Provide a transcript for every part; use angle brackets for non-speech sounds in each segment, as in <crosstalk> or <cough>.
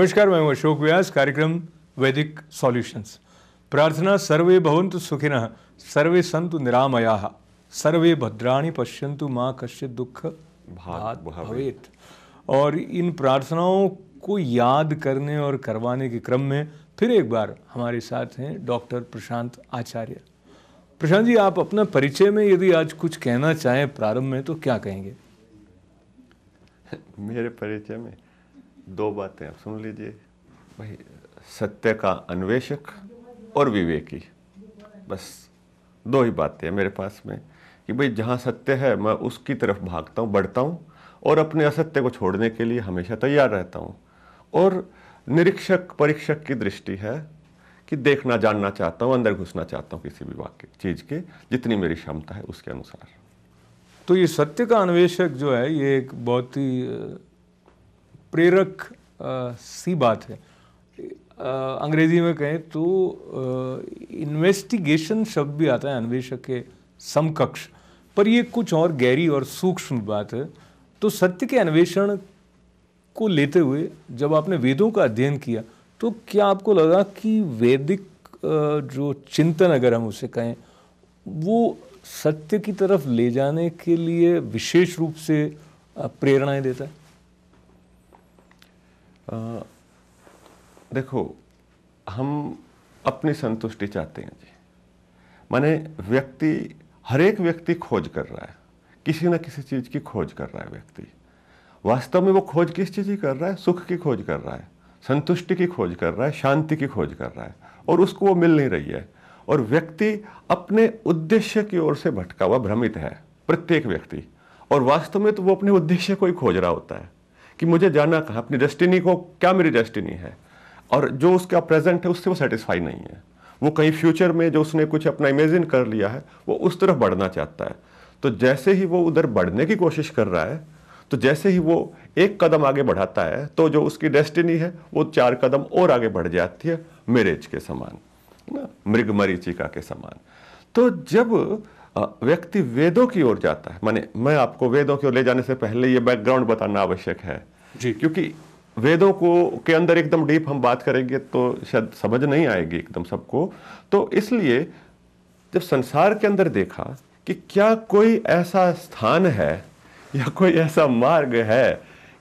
नमस्कार मैं हूँ अशोक व्यास। कार्यक्रम वैदिक सॉल्यूशंस। प्रार्थना सर्वे भवन्तु सुखिनः सर्वे संतु निरामया। सर्वे भद्राणि पश्यन्तु माँ कश्चित दुख भात भवेत। और इन प्रार्थनाओं को याद करने और करवाने के क्रम में फिर एक बार हमारे साथ हैं डॉक्टर प्रशांत आचार्य। प्रशांत जी आप अपना परिचय में यदि आज कुछ कहना चाहें प्रारंभ में तो क्या कहेंगे? <laughs> मेरे परिचय में? दो बातें आप सुन लीजिए। भाई, सत्य का अन्वेषक और विवेकी। बस दो ही बातें हैं मेरे पास में कि भाई, जहाँ सत्य है, मैं उसकी तरफ़ भागता हूँ, बढ़ता हूँ और अपने असत्य को छोड़ने के लिए हमेशा तैयार रहता हूँ। और निरीक्षक, परीक्षक की दृष्टि है कि देखना, जानना चाहता हूँ, अंदर घुसना चाहता हूँ किसी भी वाक्य, चीज़ के, जितनी मेरी क्षमता है उसके अनुसार। तो ये सत्य का अन्वेषक जो है, ये एक बहुत ही प्रेरक आ, सी बात है। अंग्रेज़ी में कहें तो इन्वेस्टिगेशन शब्द भी आता है अन्वेषक के समकक्ष। पर ये कुछ और गहरी और सूक्ष्म बात है। तो सत्य के अन्वेषण को लेते हुए जब आपने वेदों का अध्ययन किया तो क्या आपको लगा कि वैदिक जो चिंतन अगर हम उसे कहें वो सत्य की तरफ़ ले जाने के लिए विशेष रूप से प्रेरणाएँ देता है? आ, देखो हम अपनी संतुष्टि चाहते हैं जी। माने व्यक्ति हर एक व्यक्ति खोज कर रहा है। किसी न किसी चीज़ की खोज कर रहा है व्यक्ति। वास्तव में वो खोज किस चीज़ की कर रहा है? सुख की खोज कर रहा है। संतुष्टि की खोज कर रहा है शांति की खोज कर रहा है। और उसको वो मिल नहीं रही है। और व्यक्ति अपने उद्देश्य की ओर से भटका हुआ भ्रमित है प्रत्येक व्यक्ति। और वास्तव में तो वो अपने उद्देश्य को ही खोज रहा होता है। कि मुझे जाना कहा, अपनी डेस्टिनी को, क्या मेरी डेस्टिनी है? और जो उसका प्रेजेंट है, उससे वो सेटिस्फाई नहीं है। वो कहीं फ्यूचर में जो उसने कुछ अपना इमेजिन कर लिया है, वो उस तरफ़ बढ़ना चाहता है। तो जैसे ही वो उधर बढ़ने की कोशिश कर रहा है तो जैसे ही वो एक कदम आगे बढ़ाता है तो जो उसकी डेस्टिनी है, वो चार कदम और आगे बढ़ जाती है मेरेज के समान, ना? मृग मरीचिका के समान। तो जब व्यक्ति वेदों की ओर जाता है। माने मैं आपको वेदों की ओर ले जाने से पहले ये बैकग्राउंड बताना आवश्यक है। जी। क्योंकि वेदों को के अंदर एकदम डीप हम बात करेंगे तो शायद समझ नहीं आएगी एकदम सबको। तो इसलिए जब संसार के अंदर देखा कि क्या कोई ऐसा स्थान है या कोई ऐसा मार्ग है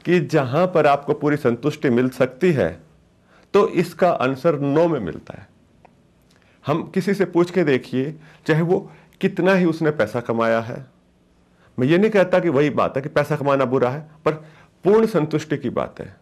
कि जहाँ पर आपको पूरी संतुष्टि मिल सकती है तो इसका आंसर नो में मिलता है। हम किसी से पूछ के देखिए चाहे वो कितना ही उसने पैसा कमाया है। मैं ये नहीं कहता कि वही बात है कि पैसा कमाना बुरा है पर पूर्ण संतुष्टि की बात है।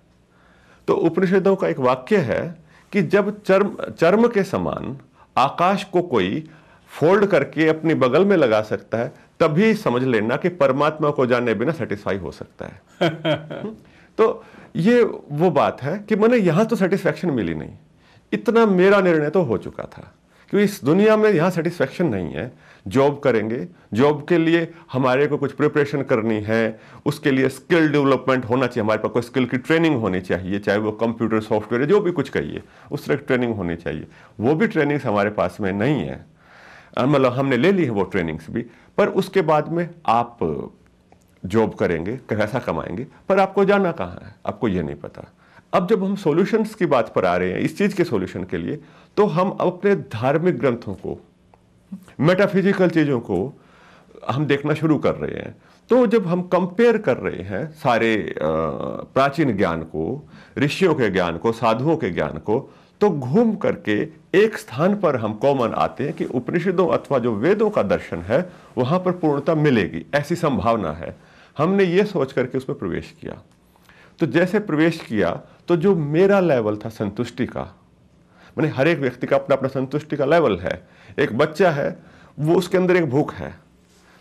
तो उपनिषदों का एक वाक्य है कि जब चर्म चर्म के समान आकाश को कोई फोल्ड करके अपनी बगल में लगा सकता है तभी समझ लेना कि परमात्मा को जाने बिना सेटिस्फाई हो सकता है? <laughs> तो ये वो बात है कि मैंने यहाँ तो सेटिस्फैक्शन मिली नहीं। इतना मेरा निर्णय तो हो चुका था क्योंकि इस दुनिया में यहाँ सेटिस्फैक्शन नहीं है। जॉब करेंगे। जॉब के लिए हमारे को कुछ प्रिपरेशन करनी है। उसके लिए स्किल डेवलपमेंट होना चाहिए। हमारे पास कोई स्किल की ट्रेनिंग होनी चाहिए, चाहे वो कंप्यूटर सॉफ्टवेयर जो भी कुछ कहिए, उस तरह की ट्रेनिंग होनी चाहिए। वो भी ट्रेनिंग्स हमारे पास में नहीं है। मतलब हमने ले ली है वो ट्रेनिंग्स भी, पर उसके बाद में आप जॉब करेंगे, पैसा कमाएँगे, पर आपको जाना कहाँ है? आपको ये नहीं पता। अब जब हम सॉल्यूशंस की बात पर आ रहे हैं, इस चीज़ के सॉल्यूशन के लिए तो हम अपने धार्मिक ग्रंथों को मेटाफिजिकल चीज़ों को हम देखना शुरू कर रहे हैं। तो जब हम कंपेयर कर रहे हैं सारे प्राचीन ज्ञान को, ऋषियों के ज्ञान को, साधुओं के ज्ञान को तो घूम करके एक स्थान पर हम कॉमन आते हैं कि उपनिषदों अथवा जो वेदों का दर्शन है, वहाँ पर पूर्णता मिलेगी। ऐसी संभावना है। हमने ये सोच करके उसमें प्रवेश किया। तो जैसे प्रवेश किया तो जो मेरा लेवल था संतुष्टि का मैंने हर एक व्यक्ति का अपना अपना संतुष्टि का लेवल है। एक बच्चा है, वो उसके अंदर एक भूख है।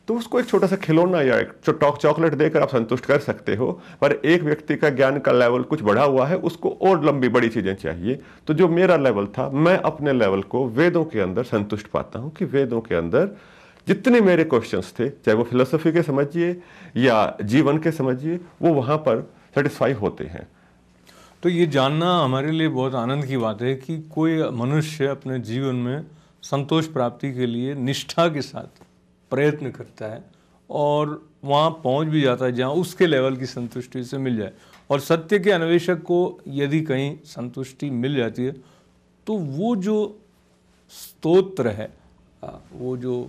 तो उसको एक छोटा सा खिलौना या एक चॉकलेट देकर आप संतुष्ट कर सकते हो, पर एक व्यक्ति का ज्ञान का लेवल कुछ बढ़ा हुआ है, उसको और लंबी बड़ी चीज़ें चाहिए। तो जो मेरा लेवल था, मैं अपने लेवल को वेदों के अंदर संतुष्ट पाता हूँ कि वेदों के अंदर जितने मेरे क्वेश्चंस थे, चाहे वो फिलोसफी के समझिए या जीवन के समझिए, वो वहाँ पर सेटिस्फाई होते हैं। तो ये जानना हमारे लिए बहुत आनंद की बात है कि कोई मनुष्य अपने जीवन में संतोष प्राप्ति के लिए निष्ठा के साथ प्रयत्न करता है और वहाँ पहुँच भी जाता है, जहाँ उसके लेवल की संतुष्टि से मिल जाए। और सत्य के अन्वेषक को यदि कहीं संतुष्टि मिल जाती है तो वो जो स्तोत्र है वो जो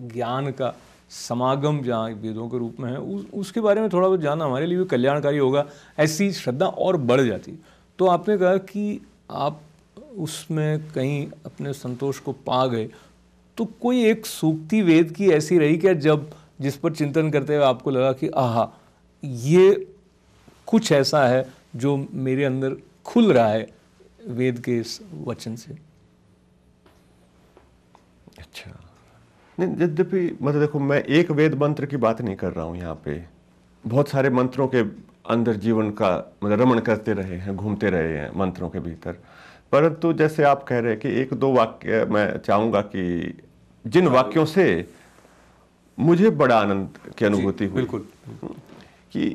ज्ञान का समागम जहाँ वेदों के रूप में है उस, उसके बारे में थोड़ा बहुत जानना हमारे लिए भी कल्याणकारी होगा ऐसी श्रद्धा और बढ़ जाती। तो आपने कहा कि आप उसमें कहीं अपने संतोष को पा गए तो कोई एक सूक्ति वेद की ऐसी रही क्या जब जिस पर चिंतन करते हुए आपको लगा कि आहा ये कुछ ऐसा है जो मेरे अंदर खुल रहा है वेद के इस वचन से? अच्छा। नहीं यद्यपि मतलब देखो मैं एक वेद मंत्र की बात नहीं कर रहा हूँ यहाँ पे। बहुत सारे मंत्रों के अंदर जीवन का मतलब रमण करते रहे हैं घूमते रहे हैं मंत्रों के भीतर। परंतु जैसे आप कह रहे हैं कि एक दो वाक्य मैं चाहूँगा कि जिन हाँ। वाक्यों से मुझे बड़ा आनंद की अनुभूति हुई। बिल्कुल। कि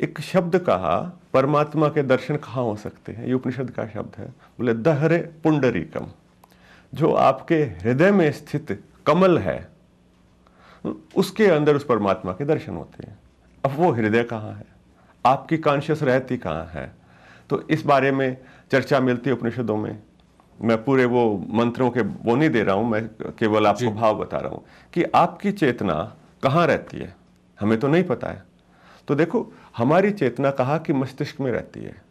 एक शब्द कहा परमात्मा के दर्शन कहाँ हो सकते हैं? ये उपनिषद का शब्द है। बोले दहरे पुंडरीकम। जो आपके हृदय में स्थित कमल है उसके अंदर उस परमात्मा के दर्शन होते हैं। अब वो हृदय कहाँ है? आपकी कॉन्शियस रहती कहाँ है? तो इस बारे में चर्चा मिलती है उपनिषदों में। मैं पूरे वो मंत्रों के वो नहीं दे रहा हूँ मैं केवल आपको भाव बता रहा हूँ कि आपकी चेतना कहाँ रहती है? हमें तो नहीं पता है। तो देखो हमारी चेतना कहा कि मस्तिष्क में रहती है?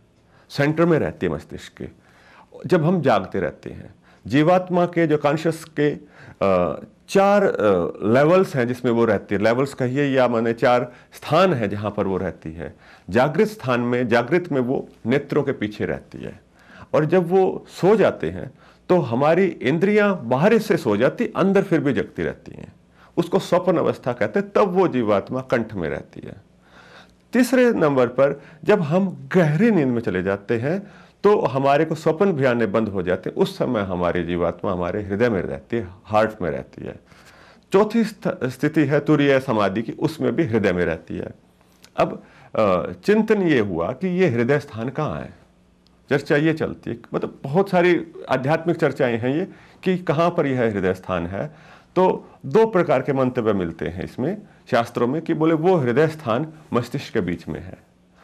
सेंटर में रहती है मस्तिष्क के। जब हम जागते रहते हैं जीवात्मा के, जो कॉन्शियस के चार लेवल्स हैं जिसमें वो रहती है। लेवल्स कहिए या माने चार स्थान है जहाँ पर वो रहती है। जागृत स्थान में, जागृत में वो नेत्रों के पीछे रहती है। और जब वो सो जाते हैं तो हमारी इंद्रियाँ बाहर से सो जाती, अंदर फिर भी जगती रहती हैं। उसको स्वप्न अवस्था कहते हैं, तब वो जीवात्मा कंठ में रहती है। तीसरे नंबर पर, जब हम गहरी नींद में चले जाते हैं तो हमारे को स्वप्न भी आने बंद हो जाते हैं। उस समय हमारी जीवात्मा हमारे हृदय में रहती है हार्ट में रहती है। चौथी स्थिति है तुरीय समाधि की, उसमें भी हृदय में रहती है। अब चिंतन ये हुआ कि ये हृदय स्थान कहाँ है? चर्चा ये चलती है मतलब बहुत सारी आध्यात्मिक चर्चाएँ हैं ये कि कहाँ पर यह हृदय स्थान है। तो दो प्रकार के मंतव्य मिलते हैं इसमें शास्त्रों में कि बोले वो हृदय स्थान मस्तिष्क के बीच में है।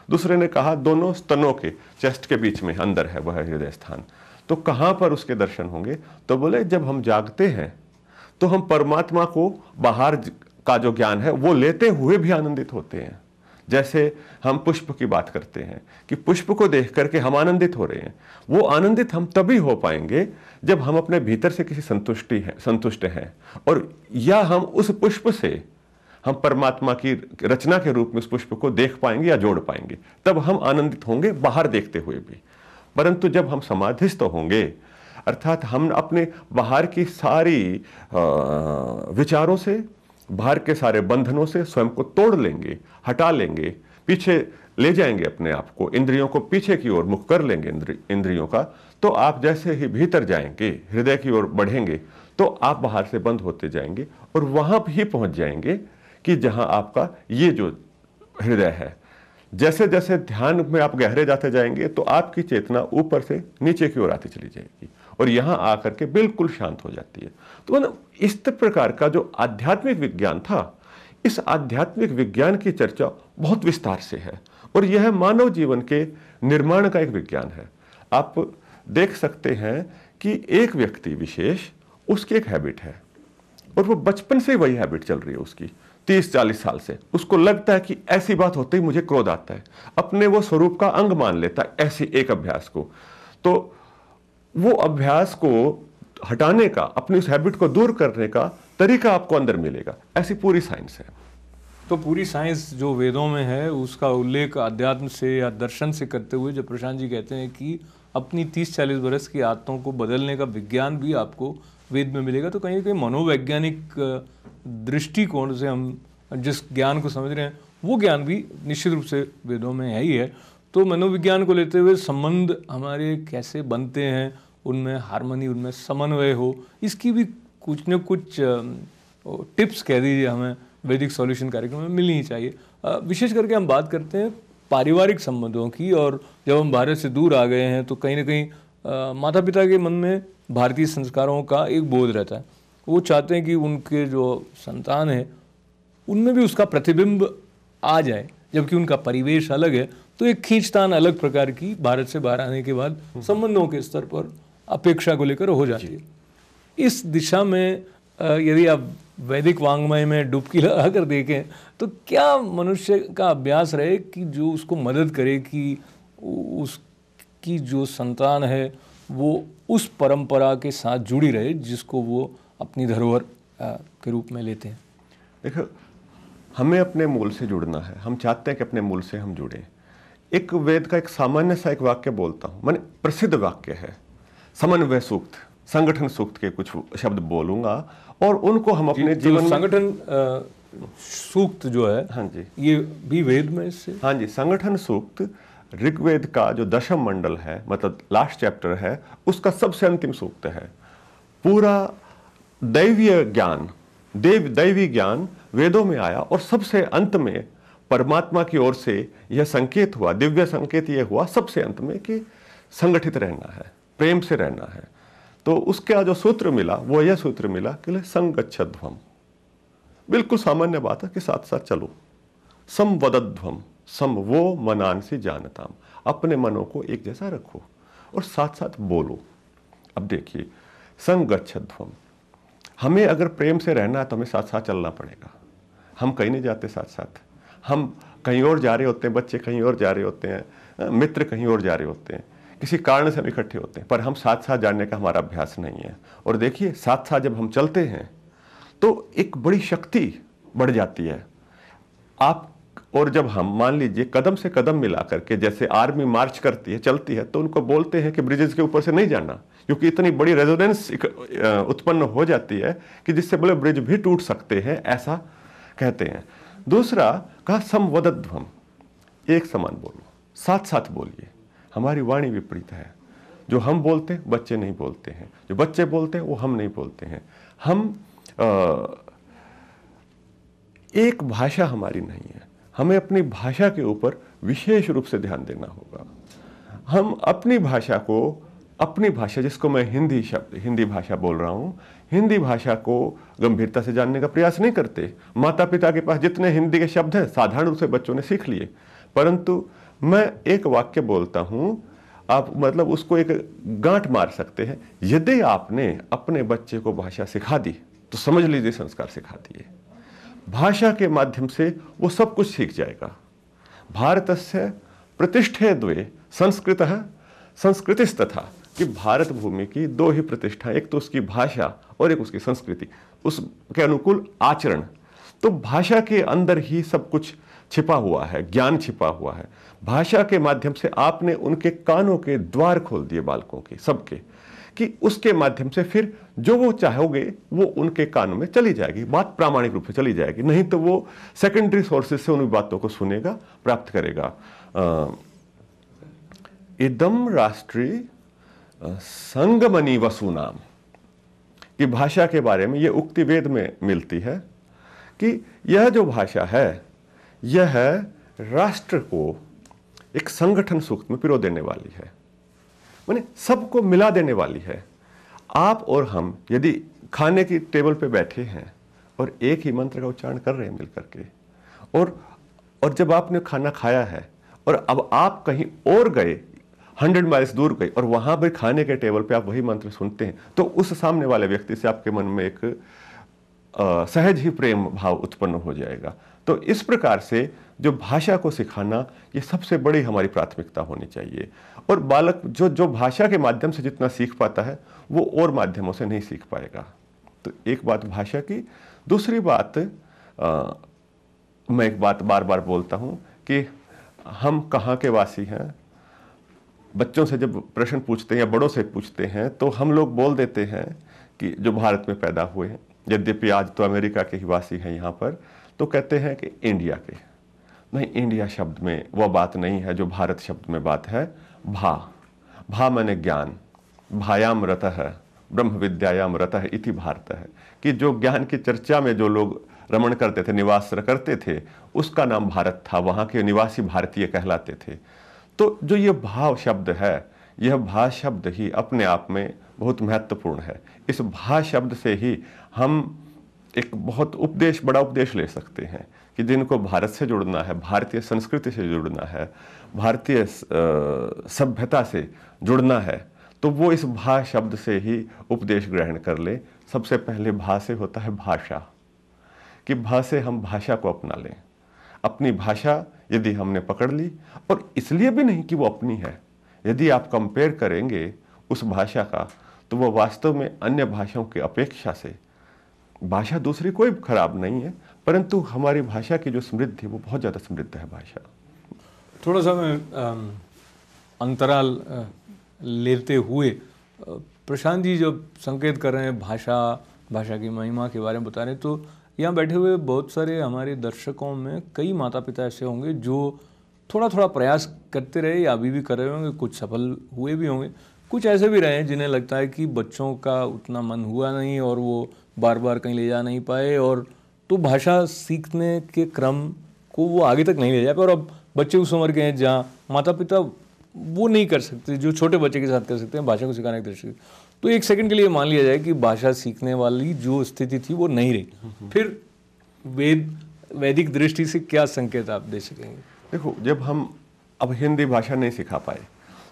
दूसरे ने कहा, दोनों स्तनों के चेस्ट के बीच में अंदर है, वह हृदय स्थान। तो कहाँ पर उसके दर्शन होंगे? तो बोले, जब हम जागते हैं तो हम परमात्मा को बाहर का जो ज्ञान है, वो लेते हुए भी आनंदित होते हैं। जैसे हम पुष्प की बात करते हैं, कि पुष्प को देख करके हम आनंदित हो रहे हैं। वो आनंदित हम तभी हो पाएँगे, जब हम अपने भीतर से किसी संतुष्टि है, संतुष्ट हैं। और या हम उस पुष्प से हम परमात्मा की रचना के रूप में उस पुष्प को देख पाएँगे या जोड़ पाएँगे, तब हम आनंदित होंगे बाहर देखते हुए भी। परंतु जब हम समाधिस्थ होंगे, अर्थात हम अपने बाहर की सारी विचारों से, बाहर के सारे बंधनों से स्वयं को तोड़ लेंगे, हटा लेंगे, पीछे ले जाएँगे अपने आप को, इंद्रियों को पीछे की ओर मुख कर लेंगे इंद्रियों का तो आप जैसे ही भीतर जाएँगे, हृदय की ओर बढ़ेंगे तो आप बाहर से बंद होते जाएँगे और वहाँ भी पहुँच जाएँगे कि जहाँ आपका ये जो हृदय है जैसे जैसे ध्यान में आप गहरे जाते जाएँगे तो आपकी चेतना ऊपर से नीचे की ओर आती चली जाएगी और यहाँ आकर के बिल्कुल शांत हो जाती है। तो ना इस प्रकार का जो आध्यात्मिक विज्ञान था, इस आध्यात्मिक विज्ञान की चर्चा बहुत विस्तार से है और यह मानव जीवन के निर्माण का एक विज्ञान है। आप देख सकते हैं कि एक व्यक्ति विशेष, उसकी एक हैबिट है और वो बचपन से वही हैबिट चल रही है उसकी। तीस चालीस साल से। उसको लगता है कि ऐसी बात होते ही मुझे क्रोध आता है। अपने वो स्वरूप का अंग मान लेता है, ऐसे एक अभ्यास को। तो वो अभ्यास को हटाने का, अपनी उस हैबिट को दूर करने का तरीका आपको अंदर मिलेगा। ऐसी पूरी साइंस है। तो पूरी साइंस जो वेदों में है, उसका उल्लेख अध्यात्म से या दर्शन से करते हुए जब प्रशांत जी कहते हैं कि अपनी तीस चालीस बरस की आदतों को बदलने का विज्ञान भी आपको वेद में मिलेगा तो कहीं ना कहीं मनोवैज्ञानिक दृष्टिकोण से हम जिस ज्ञान को समझ रहे हैं, वो ज्ञान भी निश्चित रूप से वेदों में है ही है। तो मनोविज्ञान को लेते हुए संबंध हमारे कैसे बनते हैं, उनमें हारमोनी, उनमें समन्वय हो, इसकी भी कुछ न कुछ टिप्स कह दीजिए हमें, वैदिक सॉल्यूशन कार्यक्रम में मिलनी चाहिए। विशेष करके हम बात करते हैं पारिवारिक संबंधों की, और जब हम भारत से दूर आ गए हैं तो कहीं ना कहीं माता पिता के मन में भारतीय संस्कारों का एक बोध रहता है। वो चाहते हैं कि उनके जो संतान है उनमें भी उसका प्रतिबिंब आ जाए जबकि उनका परिवेश अलग है। तो एक खींचतान अलग प्रकार की भारत से बाहर आने के बाद संबंधों के स्तर पर अपेक्षा को लेकर हो जाती है। इस दिशा में यदि आप वैदिक वांग्मय में डुबकी लगा कर देखें तो क्या मनुष्य का अभ्यास रहे कि जो उसको मदद करे कि उसकी जो संतान है वो उस परंपरा के साथ जुड़ी रहे जिसको वो अपनी धरोहर के रूप में लेते हैं। देखो हमें अपने मूल से जुड़ना है। हम चाहते हैं कि अपने मूल से हम जुड़े। एक वेद का एक सामान्य सा एक वाक्य बोलता हूँ। मैंने प्रसिद्ध वाक्य है। समन्वय सूक्त संगठन सूक्त के कुछ शब्द बोलूँगा और उनको हम अपने जी, जीवन संगठन सूक्त जो है हाँ जी। ये भी वेद में इससे हाँ जी संगठन सूक्त ऋग्वेद का जो दशम मंडल है मतलब लास्ट चैप्टर है, उसका सबसे अंतिम सूक्त है। पूरा दैवीय ज्ञान, देव दैवी ज्ञान वेदों में आया और सबसे अंत में परमात्मा की ओर से यह संकेत हुआ, दिव्य संकेत यह हुआ, सबसे अंत में कि संगठित रहना है, प्रेम से रहना है। तो उसका जो सूत्र मिला, वो यह सूत्र मिला कि संगच्छध्वम बिल्कुल सामान्य बात है कि साथ साथ चलो। समवदध्वम सम वो मनान से जानताम। अपने मनों को एक जैसा रखो और साथ साथ बोलो। अब देखिए संगच्छध्वम हमें अगर प्रेम से रहना है तो हमें साथ साथ चलना पड़ेगा। हम कहीं नहीं जाते साथ साथ हम कहीं और जा रहे होते हैं, बच्चे कहीं और जा रहे होते हैं मित्र कहीं और जा रहे होते हैं, किसी कारण से हम इकट्ठे होते हैं, पर हम साथ साथ जाने का हमारा अभ्यास नहीं है। और देखिए साथ साथ जब हम चलते हैं तो एक बड़ी शक्ति बढ़ जाती है। आप और जब हम मान लीजिए कदम से कदम मिला करके जैसे आर्मी मार्च करती है चलती है तो उनको बोलते हैं कि ब्रिजेस के ऊपर से नहीं जाना क्योंकि इतनी बड़ी रेजोनेंस उत्पन्न हो जाती है कि जिससे बोले ब्रिज भी टूट सकते हैं ऐसा कहते हैं। दूसरा कहा समवदध्वम। एक समान बोलो साथ साथ बोलिए। हमारी वाणी विपरीत है। जो हम बोलते हैं बच्चे नहीं बोलते हैं। जो बच्चे बोलते हैं वो हम नहीं बोलते हैं। हम आ, एक भाषा हमारी नहीं है। हमें अपनी भाषा के ऊपर विशेष रूप से ध्यान देना होगा। हम अपनी भाषा को, अपनी भाषा जिसको मैं हिंदी शब्द, हिंदी भाषा बोल रहा हूँ, हिंदी भाषा को गंभीरता से जानने का प्रयास नहीं करते। माता पिता के पास जितने हिंदी के शब्द हैं, साधारण रूप से बच्चों ने सीख लिए। परंतु मैं एक वाक्य बोलता हूँ, आप मतलब उसको एक गांठ मार सकते हैं। यदि आपने अपने बच्चे को भाषा सिखा दी तो समझ लीजिए, संस्कार सिखा दिए। भाषा के माध्यम से वो सब कुछ सीख जाएगा। भारत से प्रतिष्ठे द्वे संस्कृत है संस्कृतिस तथा कि भारत भूमि की दो ही प्रतिष्ठा, एक तो उसकी भाषा और एक उसकी संस्कृति, उसके अनुकूल आचरण। तो भाषा के अंदर ही सब कुछ छिपा हुआ है, ज्ञान छिपा हुआ है। भाषा के माध्यम से आपने उनके कानों के द्वार खोल दिए बालकों के, सबके। कि उसके माध्यम से फिर जो वो चाहोगे, वो उनके कानों में चली जाएगी। बात प्रामाणिक रूप से चली जाएगी। नहीं तो वो सेकेंडरी सोर्सेज से उन बातों को सुनेगा, प्राप्त करेगा। इदम राष्ट्रीय संगमनी वसु नाम की भाषा के बारे में ये उक्ति वेद में मिलती है कि यह जो भाषा है, यह राष्ट्र को एक संगठन सूक्त में पिरो देने वाली है। मैंने सबको मिला देने वाली है। आप और हम यदि खाने की टेबल पे बैठे हैं और एक ही मंत्र का उच्चारण कर रहे हैं मिलकर के और और जब आपने खाना खाया है और अब आप कहीं और गए हंड्रेड माइल्स दूर गए और वहाँ पर खाने के टेबल पे आप वही मंत्र सुनते हैं तो उस सामने वाले व्यक्ति से आपके मन में एक आ, सहज ही प्रेम भाव उत्पन्न हो जाएगा। तो इस प्रकार से जो भाषा को सिखाना ये सबसे बड़ी हमारी प्राथमिकता होनी चाहिए। और बालक जो जो भाषा के माध्यम से जितना सीख पाता है वो और माध्यमों से नहीं सीख पाएगा। तो एक बात भाषा की। दूसरी बात आ, मैं एक बात बार बार बोलता हूँ कि हम कहाँ के वासी हैं? बच्चों से जब प्रश्न पूछते हैं या बड़ों से पूछते हैं तो हम लोग बोल देते हैं कि जो भारत में पैदा हुए हैं यद्यपि आज तो अमेरिका के ही वासी हैं यहाँ पर तो कहते हैं कि इंडिया के। नहीं इंडिया शब्द में वह बात नहीं है जो भारत शब्द में बात है। भा भा मैंने ज्ञान, भायाम रत है ब्रह्म विद्यायाम रत है इति भारत है। कि जो ज्ञान की चर्चा में जो लोग रमण करते थे, निवास करते थे, उसका नाम भारत था, वहाँ के निवासी भारतीय कहलाते थे। तो जो ये भाव शब्द है, यह भा शब्द ही अपने आप में बहुत महत्वपूर्ण है। इस भा शब्द से ही हम एक बहुत उपदेश, बड़ा उपदेश ले सकते हैं कि जिनको भारत से जुड़ना है, भारतीय संस्कृति से जुड़ना है, भारतीय सभ्यता से जुड़ना है तो वो इस भा शब्द से ही उपदेश ग्रहण कर ले। सबसे पहले भा से होता है भाषा, कि भा से हम भाषा को अपना लें। अपनी भाषा यदि हमने पकड़ ली, और इसलिए भी नहीं कि वो अपनी है। यदि आप कंपेयर करेंगे उस भाषा का तो वो वास्तव में अन्य भाषाओं की अपेक्षा से भाषा दूसरी कोई खराब नहीं है, परंतु हमारी भाषा की जो समृद्धि वो बहुत ज़्यादा समृद्ध है भाषा। थोड़ा सा मैं अंतराल लेते हुए प्रशांत जी जब संकेत कर रहे हैं भाषा भाषा की महिमा के बारे में बता रहे हैं तो यहाँ बैठे हुए बहुत सारे हमारे दर्शकों में कई माता पिता ऐसे होंगे जो थोड़ा थोड़ा प्रयास करते रहे या अभी भी कर रहे होंगे, कुछ सफल हुए भी होंगे। कुछ ऐसे भी रहे हैं जिन्हें लगता है कि बच्चों का उतना मन हुआ नहीं और वो बार बार कहीं ले जा नहीं पाए और तो भाषा सीखने के क्रम को वो आगे तक नहीं ले जा पाए और अब बच्चे उस उम्र के हैं जहाँ माता पिता वो नहीं कर सकते, जो छोटे बच्चे के साथ कर सकते हैं, भाषा को सिखाने की दृष्टि तो एक सेकंड के लिए मान लिया जाए कि भाषा सीखने वाली जो स्थिति थी वो नहीं रही। फिर वेद, वैदिक दृष्टि से क्या संकेत आप दे सकेंगे? देखो, जब हम अब हिंदी भाषा नहीं सिखा पाए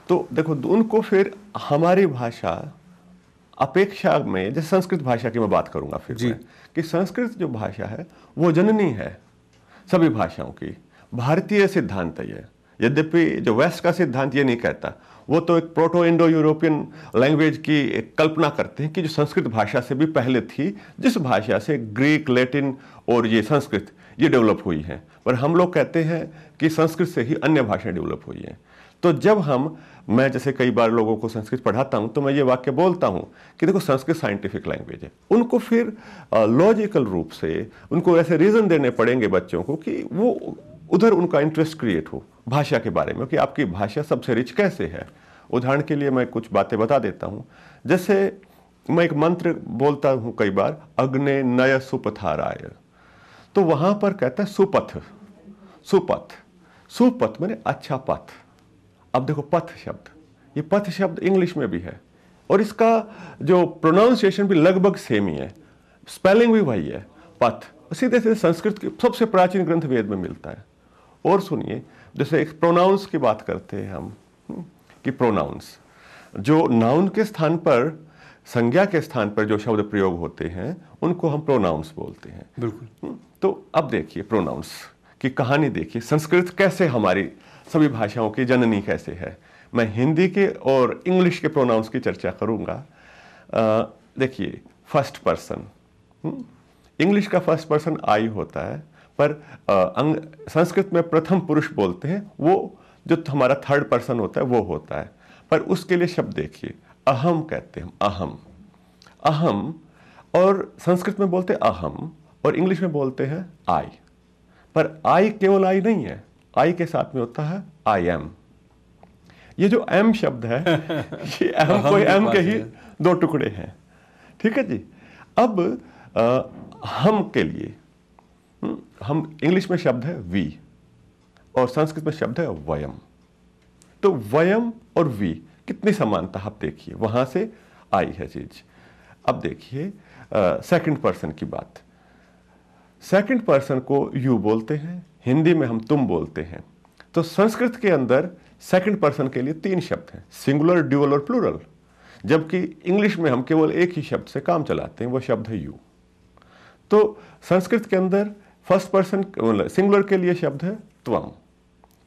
तो देखो, उनको फिर हमारी भाषा अपेक्षा में जैसे संस्कृत भाषा की मैं बात करूँगा फिर जी। कि संस्कृत जो भाषा है वो जननी है सभी भाषाओं की। भारतीय सिद्धांत है यद्यपि जो वेस्ट का सिद्धांत ये नहीं कहता वो तो एक प्रोटो इंडो यूरोपियन लैंग्वेज की एक कल्पना करते हैं कि जो संस्कृत भाषा से भी पहले थी जिस भाषा से ग्रीक लैटिन और ये संस्कृत ये डेवलप हुई है। पर हम लोग कहते हैं कि संस्कृत से ही अन्य भाषाएँ डेवलप हुई हैं। तो जब हम, मैं जैसे कई बार लोगों को संस्कृत पढ़ाता हूँ तो मैं ये वाक्य बोलता हूँ कि देखो, संस्कृत साइंटिफिक लैंग्वेज है। उनको फिर लॉजिकल रूप से उनको ऐसे रीजन देने पड़ेंगे बच्चों को कि वो उधर उनका इंटरेस्ट क्रिएट हो, भाषा के बारे में, कि आपकी भाषा सबसे रिच कैसे है। उदाहरण के लिए मैं कुछ बातें बता देता हूँ। जैसे मैं एक मंत्र बोलता हूँ कई बार, अग्नि नय सुपथाराय। तो वहाँ पर कहता है सुपथ सुपथ। सुपथ मैंने अच्छा पथ। अब देखो पथ शब्द। ये पथ शब्द इंग्लिश में भी है। और इसका जो प्रोनाउंसिएशन भी लगभग सेम ही है। स्पेलिंग भी वही है। पथ। सीधे सीधे संस्कृत की सबसे प्राचीन ग्रंथ वेद में मिलता है। और सुनिए जैसे एक प्रोनाउंस की बात करते हैं हम हम्म, कि प्रोनाउंस जो नाउन के स्थान पर संज्ञा के स्थान पर जो शब्द प्रयोग होते हैं उनको हम प्रोनाउंस बोलते हैं। बिल्कुल। हम्म, तो अब देखिए प्रोनाउंस की कहानी देखिए संस्कृत कैसे हमारी सभी भाषाओं की जननी कैसे है? मैं हिंदी के और इंग्लिश के प्रोनाउंस की चर्चा करूँगा। देखिए फ़र्स्ट पर्सन इंग्लिश का फ़र्स्ट पर्सन आई होता है, पर अंग, संस्कृत में प्रथम पुरुष बोलते हैं, वो जो हमारा थर्ड पर्सन होता है, वो होता है। पर उसके लिए शब्द देखिए, अहम कहते हैं अहम। अहम, और संस्कृत में बोलते अहम, और इंग्लिश में बोलते हैं आई पर आई केवल आई नहीं है आई के साथ में होता है आई एम ये जो एम शब्द है <laughs> ये एम कोई एम के ही दो टुकड़े हैं। ठीक है जी? अब आ, हम के लिए हम्म, हम इंग्लिश में शब्द है वी और संस्कृत में शब्द है वयम। तो वयम और वी कितनी समानता आप देखिए। वहाँ से आई है चीज़। अब देखिए सेकंड पर्सन की बात। सेकंड पर्सन को यू बोलते हैं हिंदी में हम तुम बोलते हैं। तो संस्कृत के अंदर सेकंड पर्सन के लिए तीन शब्द हैं सिंगुलर ड्यूअल और प्लूरल जबकि इंग्लिश में हम केवल एक ही शब्द से काम चलाते हैं, वो शब्द है यू तो संस्कृत के अंदर फ़र्स्ट पर्सन सिंगुलर के लिए शब्द है त्वम,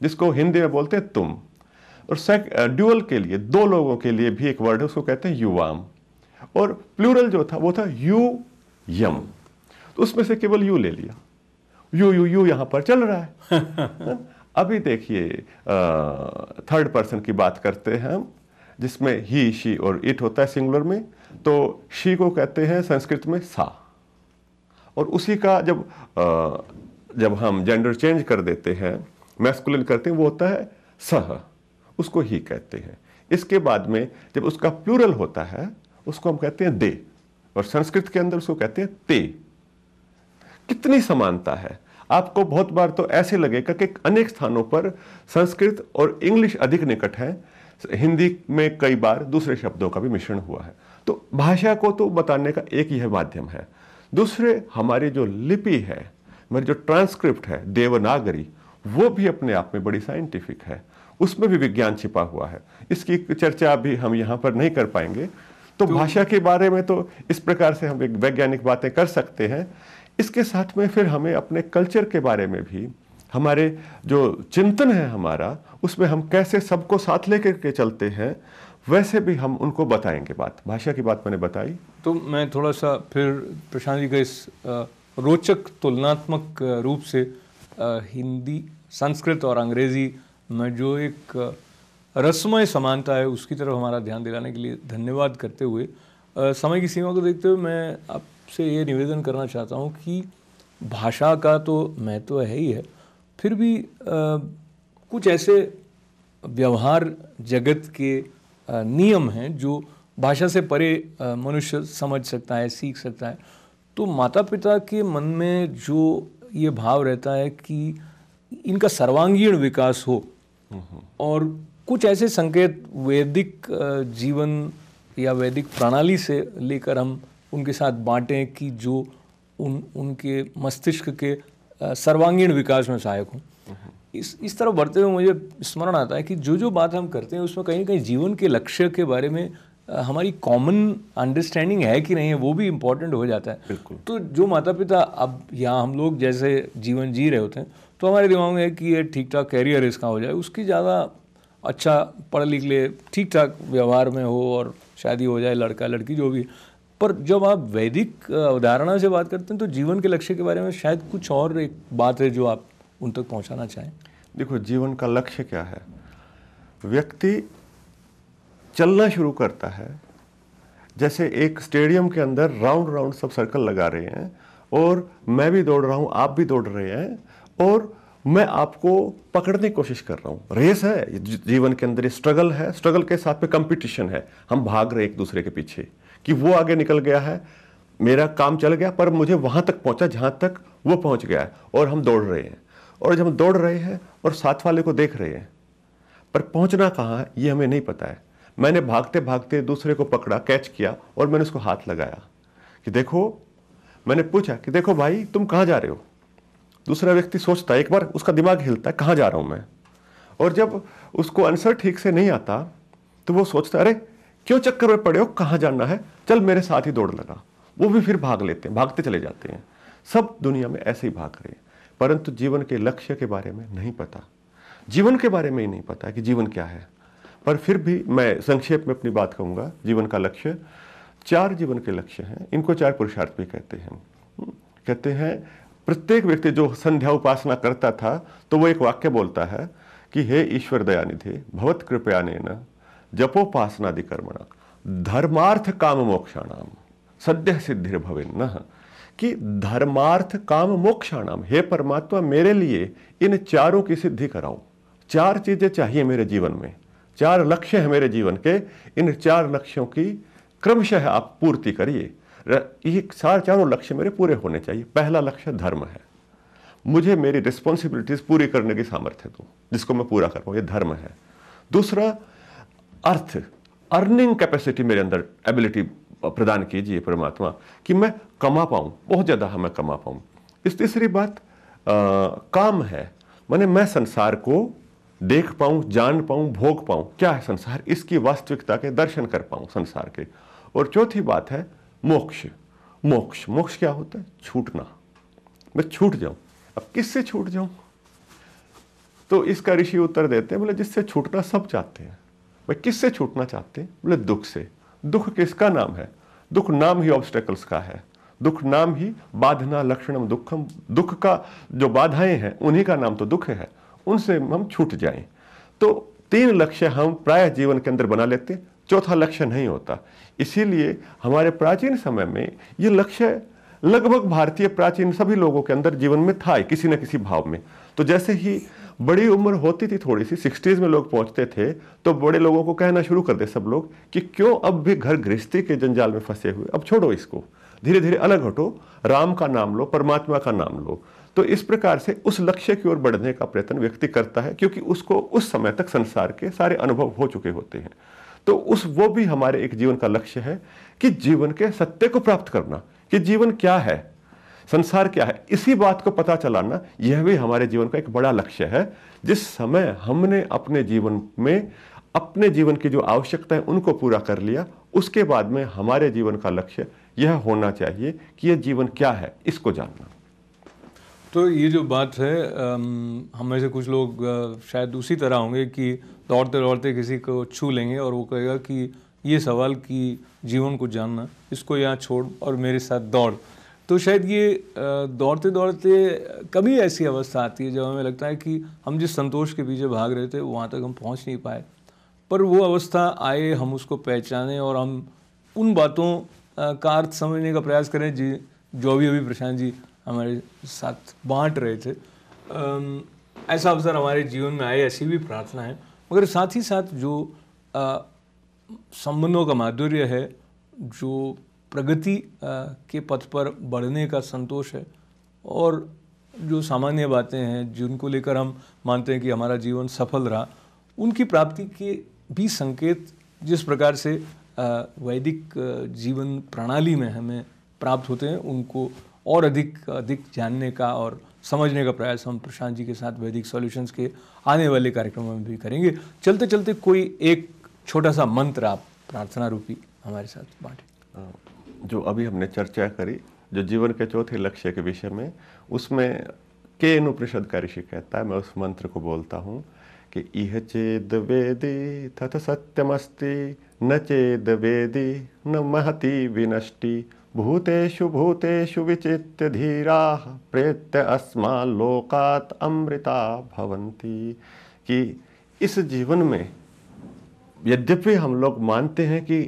जिसको हिंदी में बोलते हैं तुम। और ड्यूअल के लिए, दो लोगों के लिए भी एक वर्ड है, उसको कहते हैं युवाम। और प्लूरल जो था, वो था यू यम। तो उसमें से केवल यू ले लिया। यू यू यू यहाँ पर चल रहा है। <laughs> अभी देखिए थर्ड पर्सन की बात करते हैं हम जिसमें ही शी और इट होता है सिंगुलर में तो शी को कहते हैं संस्कृत में सा। और उसी का जब आ, जब हम जेंडर चेंज कर देते हैं मैस्कुलिन करते हैं वो होता है सह उसको ही कहते हैं। इसके बाद में जब उसका प्लूरल होता है उसको हम कहते हैं दे और संस्कृत के अंदर उसको कहते हैं ते। कितनी समानता है? आपको बहुत बार तो ऐसे लगेगा कि अनेक स्थानों पर संस्कृत और इंग्लिश अधिक निकट है। हिंदी में कई बार दूसरे शब्दों का भी मिश्रण हुआ है। तो भाषा को तो बताने का एक ही माध्यम है। दूसरे हमारी जो लिपि है हमारी जो ट्रांसक्रिप्ट है देवनागरी वो भी अपने आप में बड़ी साइंटिफिक है। उसमें भी विज्ञान छिपा हुआ है। इसकी चर्चा अभी हम यहाँ पर नहीं कर पाएँगे। तो, तो भाषा के बारे में तो इस प्रकार से हम वैज्ञानिक बातें कर सकते हैं। इसके साथ में फिर हमें अपने कल्चर के बारे में भी, हमारे जो चिंतन है हमारा, उसमें हम कैसे सबको साथ लेकर के चलते हैं, वैसे भी हम उनको बताएँगे बात। भाषा की बात मैंने बताई। तो मैं थोड़ा सा फिर प्रशांत जी का इस रोचक, तुलनात्मक रूप से हिंदी, संस्कृत और अंग्रेज़ी में जो एक रस्मय समानता है, उसकी तरफ़ हमारा ध्यान दिलाने के लिए धन्यवाद करते हुए समय की सीमा को देखते हुए मैं आपसे ये निवेदन करना चाहता हूँ कि भाषा का तो महत्व तो है ही है फिर भी आ, कुछ ऐसे व्यवहार जगत के आ, नियम हैं जो भाषा से परे मनुष्य समझ सकता है सीख सकता है। तो माता पिता के मन में जो ये भाव रहता है कि इनका सर्वांगीण विकास हो और कुछ ऐसे संकेत वैदिक जीवन या वैदिक प्रणाली से लेकर हम उनके साथ बांटें कि जो उन उनके मस्तिष्क के सर्वांगीण विकास में सहायक हों। इस इस तरफ़ बढ़ते हुए मुझे स्मरण आता है कि जो जो बात हम करते हैं उसमें कहीं ना कहीं जीवन के लक्ष्य के बारे में हमारी कॉमन अंडरस्टैंडिंग है कि नहीं है वो भी इम्पोर्टेंट हो जाता है। बिल्कुल। तो जो माता पिता अब यहाँ हम लोग जैसे जीवन जी रहे होते हैं तो हमारे दिमाग में है कि ये ठीक ठाक कैरियर इसका हो जाए उसकी ज़्यादा अच्छा पढ़ लिख ले ठीक ठाक व्यवहार में हो और शादी हो जाए लड़का लड़की जो भी पर जब आप वैदिक अवधारणा से बात करते हैं तो जीवन के लक्ष्य के बारे में शायद कुछ और एक बात है जो आप उन तक पहुंचाना चाहें। देखो, जीवन का लक्ष्य क्या है? व्यक्ति चलना शुरू करता है। जैसे एक स्टेडियम के अंदर राउंड राउंड सब सर्कल लगा रहे हैं, और मैं भी दौड़ रहा हूँ, आप भी दौड़ रहे हैं, और मैं आपको पकड़ने की कोशिश कर रहा हूँ। रेस है जीवन के अंदर स्ट्रगल है। स्ट्रगल के साथ में कंपटीशन है। हम भाग रहे एक दूसरे के पीछे कि वो आगे निकल गया है, मेरा काम चल गया, पर मुझे वहाँ तक पहुँचा, जहाँ तक वो पहुँच गया है, और हम दौड़ रहे हैं। और जब हम दौड़ रहे हैं और साथ वाले को देख रहे हैं, पर पहुँचना कहाँ है, ये हमें नहीं पता है। मैंने भागते भागते दूसरे को पकड़ा कैच किया, और मैंने उसको हाथ लगाया कि देखो, मैंने पूछा कि देखो भाई, तुम कहाँ जा रहे हो? दूसरा व्यक्ति सोचता है, एक बार उसका दिमाग हिलता है, कहाँ जा रहा हूँ मैं? और जब उसको आंसर ठीक से नहीं आता तो वो सोचता है, अरे, क्यों चक्कर में पड़े हो? कहाँ जाना है? चल मेरे साथ ही दौड़ लगा। वो भी फिर भाग लेते हैं, भागते चले जाते हैं। सब दुनिया में ऐसे ही भाग रहे हैं, परंतु जीवन के लक्ष्य के बारे में नहीं पता। जीवन के बारे में ही नहीं पता कि जीवन क्या है। पर फिर भी मैं संक्षेप में अपनी बात कहूँगा, जीवन का लक्ष्य, चार जीवन के लक्ष्य हैं। इनको चार पुरुषार्थ भी कहते हैं। कहते हैं प्रत्येक व्यक्ति जो संध्या उपासना करता था तो वो एक वाक्य बोलता है कि, हे ईश्वर दयानिधि, भवत कृपया ने न जपोपासनादि कर्मणा, धर्मार्थ काम मोक्षाणाम, सद्य सिद्धिर भवे न कि धर्मार्थ काम मोक्षाणाम, हे परमात्मा, मेरे लिए इन चारों की सिद्धि कराओ चार चीज़ें चाहिए मेरे जीवन में। चार लक्ष्य है मेरे जीवन के। इन चार लक्ष्यों की क्रमशः आप पूर्ति करिए। ये चार चारों लक्ष्य मेरे पूरे होने चाहिए। पहला लक्ष्य धर्म है। मुझे मेरी रिस्पॉन्सिबिलिटीज पूरी करने की सामर्थ्य दो जिसको मैं पूरा कर पाऊँ ये धर्म है। दूसरा अर्थ अर्निंग कैपेसिटी मेरे अंदर एबिलिटी प्रदान कीजिए परमात्मा कि मैं कमा पाऊँ बहुत ज़्यादा मैं कमा पाऊँ। इस तीसरी बात आ, काम है। मैंने मैं संसार को देख पाऊँ जान पाऊँ भोग पाऊँ क्या है संसार? इसकी वास्तविकता के दर्शन कर पाऊँ संसार के। और चौथी बात है मोक्ष मोक्ष मोक्ष क्या होता है? छूटना। मैं छूट जाऊँ। अब किससे छूट जाऊँ? तो इसका ऋषि उत्तर देते हैं, बोले, जिससे छूटना सब चाहते हैं। भाई किससे छूटना चाहते हैं? बोले, दुख से। दुख किसका नाम है? दुख नाम ही ऑब्स्टेकल्स का है। दुख नाम ही बाधना, लक्षणम, दुखम, दुख का जो बाधाएँ हैं, उन्हीं का नाम तो दुख है। उनसे हम छूट जाएँ। तो तीन लक्ष्य हम प्राय जीवन के अंदर बना लेते चौथा लक्ष्य नहीं होता। इसीलिए हमारे प्राचीन समय में ये लक्ष्य लगभग भारतीय प्राचीन सभी लोगों के अंदर जीवन में था किसी न किसी भाव में। तो जैसे ही बड़ी उम्र होती थी थोड़ी सी, सिक्सटीज में लोग पहुँचते थे तो बड़े लोगों को कहना शुरू कर दे सब लोग कि क्यों अब भी घर गृहस्थी के जंजाल में फंसे हुए, अब छोड़ो इसको। धीरे धीरे अलग हटो, राम का नाम लो, परमात्मा का नाम लो। तो इस प्रकार से उस लक्ष्य की ओर बढ़ने का प्रयत्न व्यक्ति करता है, क्योंकि उसको उस समय तक संसार के सारे अनुभव हो चुके होते हैं। तो उस वो भी हमारे एक जीवन का लक्ष्य है कि जीवन के सत्य को प्राप्त करना, कि जीवन क्या है, संसार क्या है। इसी बात को पता चलाना यह भी हमारे जीवन का एक बड़ा लक्ष्य है। जिस समय हमने अपने जीवन में अपने जीवन की जो आवश्यकता है उनको पूरा कर लिया, उसके बाद में हमारे जीवन का लक्ष्य यह होना चाहिए कि यह जीवन क्या है, इसको जानना। तो ये जो बात है हम में से कुछ लोग शायद उसी तरह होंगे कि दौड़ते दौड़ते किसी को छू लेंगे और वो कहेगा कि ये सवाल कि जीवन को जानना, इसको यहाँ छोड़ और मेरे साथ दौड़। तो शायद ये दौड़ते दौड़ते कभी ऐसी अवस्था आती है जब हमें लगता है कि हम जिस संतोष के पीछे भाग रहे थे, वहाँ तक हम पहुँच नहीं पाए। पर वो अवस्था आए, हम उसको पहचाने और हम उन बातों का अर्थ समझने का प्रयास करें जी, जो अभी अभी प्रशांत जी हमारे साथ बांट रहे थे। ऐसा अवसर हमारे जीवन में आए, ऐसी भी प्रार्थना है। मगर साथ ही साथ जो संबंधों का माधुर्य है, जो प्रगति के पथ पर बढ़ने का संतोष है, और जो सामान्य बातें हैं, जिनको लेकर हम मानते हैं कि हमारा जीवन सफल रहा, उनकी प्राप्ति के भी संकेत जिस प्रकार से वैदिक जीवन प्रणाली में हमें प्राप्त होते हैं, उनको और अधिक अधिक जानने का और समझने का प्रयास हम प्रशांत जी के साथ वैदिक सॉल्यूशंस के आने वाले कार्यक्रमों में भी करेंगे। चलते चलते कोई एक छोटा सा मंत्र आप प्रार्थना रूपी हमारे साथ बांटे। जो अभी हमने चर्चा करी, जो जीवन के चौथे लक्ष्य के विषय में, उसमें के अनुपनिषद का ऋषि कहता है, मैं उस मंत्र को बोलता हूँ कि इह चेद वेदी तथ सत्यमस्ति न चेद वेदी, न महति विनष्टि। भूतेषु भूतेषु विचित्य धीरा प्रेत्य अस्मा लोकात अमृता भवंती कि इस जीवन में यद्यपि हम लोग मानते हैं कि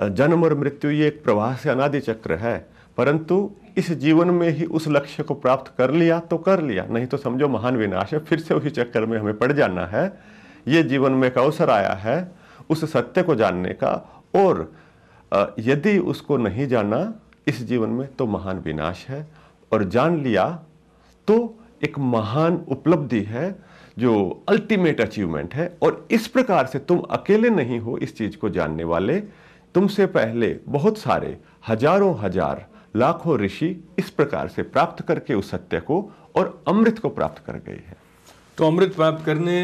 जन्म और मृत्यु ये एक प्रवाह से अनादि चक्र है, परंतु इस जीवन में ही उस लक्ष्य को प्राप्त कर लिया तो कर लिया, नहीं तो समझो महान विनाश है, फिर से उसी चक्कर में हमें पड़ जाना है। ये जीवन में एक अवसर आया है उस सत्य को जानने का और यदि उसको नहीं जाना इस जीवन में तो महान विनाश है। और जान लिया तो एक महान उपलब्धि है, जो अल्टीमेट अचीवमेंट है। और इस प्रकार से तुम अकेले नहीं हो इस चीज़ को जानने वाले। तुमसे पहले बहुत सारे, हज़ारों हज़ार, लाखों ऋषि इस प्रकार से प्राप्त करके उस सत्य को और अमृत को प्राप्त कर गए हैं। तो अमृत प्राप्त करने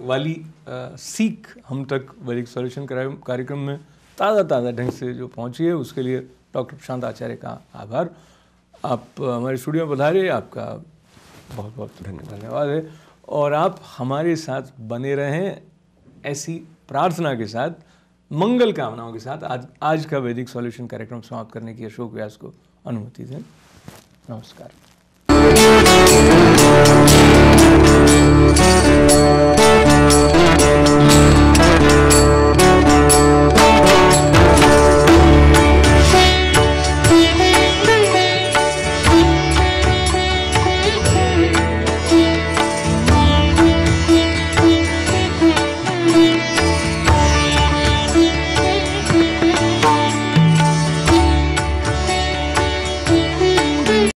वाली सीख हम तक वैदिक सॉल्यूशन कार्यक्रम में ताज़ा ताज़ा ढंग से जो पहुँची है, उसके लिए डॉक्टर प्रशांत आचार्य का आभार। आप हमारे स्टूडियो में रहे आपका बहुत बहुत धन्यवाद है। और आप हमारे साथ बने रहें ऐसी प्रार्थना के साथ, मंगल कामनाओं के साथ। आज आज का वैदिक सॉल्यूशन कार्यक्रम समाप्त करने की अशोक व्यास को अनुमति दें। नमस्कार।